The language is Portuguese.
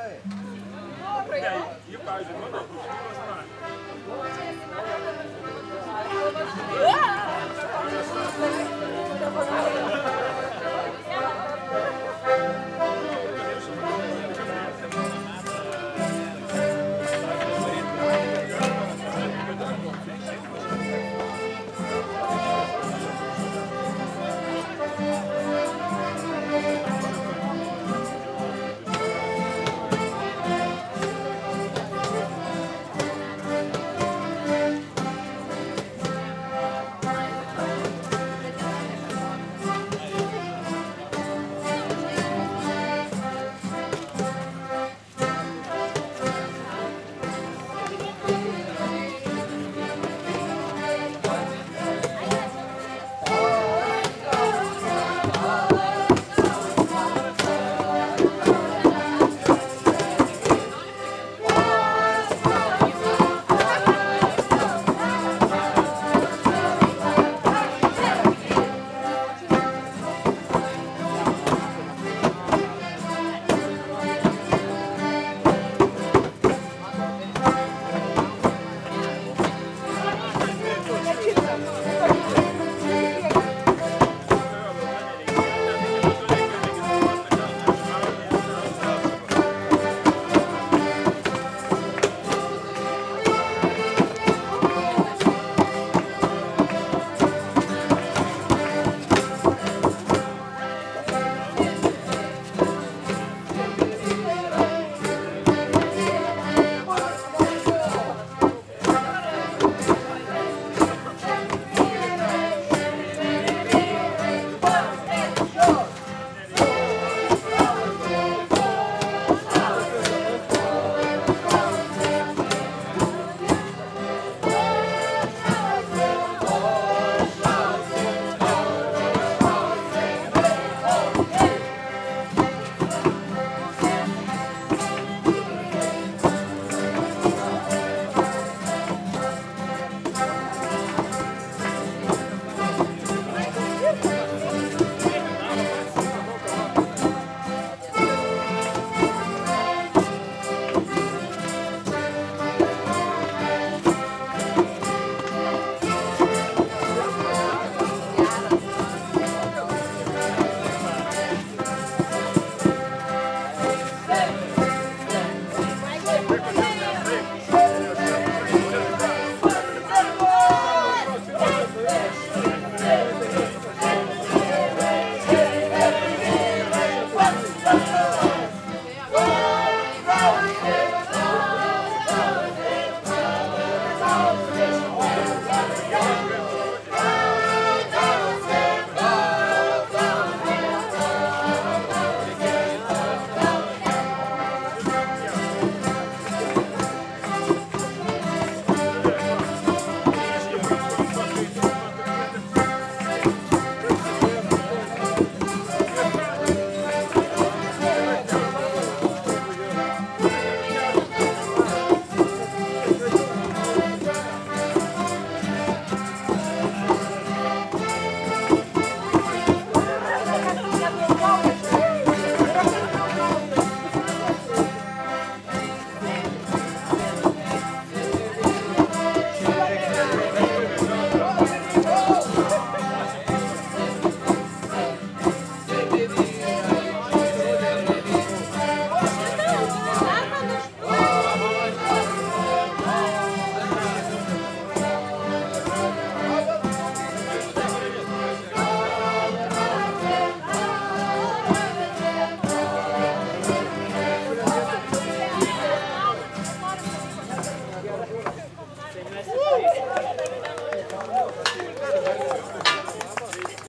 é. E aí, e o pai jogou não?